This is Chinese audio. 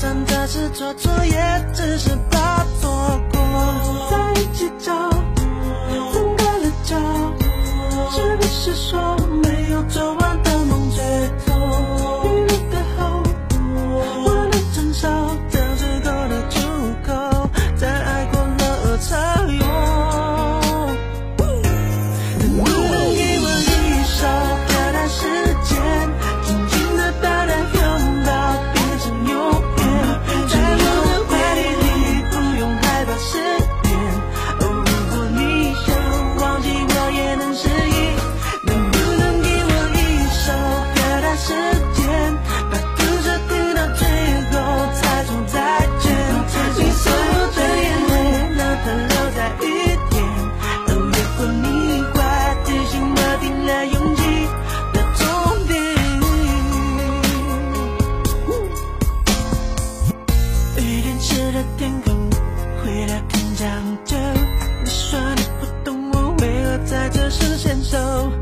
真的是做错，也只是怕错过。在一起叫分开了叫，是不是说没有做完？是牵手。